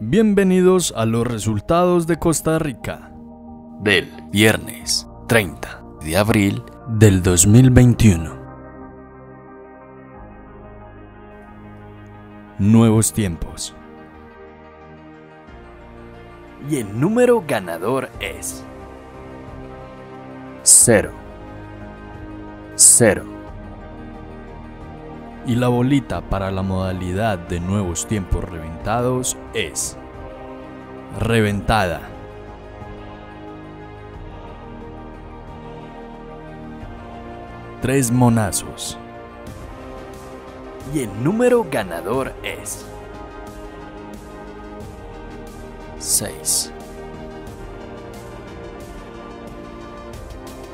Bienvenidos a los resultados de Costa Rica del viernes 30 de abril del 2021. Nuevos tiempos. Y el número ganador es 0. 0. Y la bolita para la modalidad de nuevos tiempos reventados es reventada. Tres monazos. Y el número ganador es 6.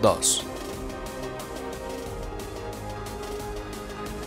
2.